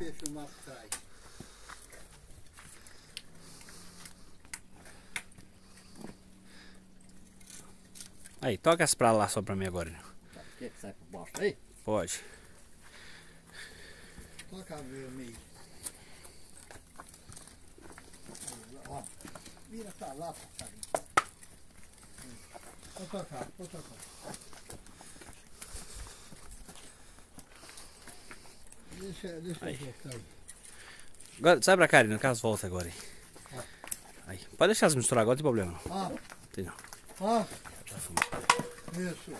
peixe mato traz. Aí, toca essa pra lá só pra mim agora. Quer que sai por baixo aí? Pode. Toca a ver meio. Ó, vira pra lá, passarinho. Pode tocar, pode tocar. Deixa, deixa Aí. eu voltar aí. Agora, sai pra cá, que elas voltam agora aí. Aí. Pode deixar elas misturar agora, não tem problema não. Ó, Tem não. fumou. isso.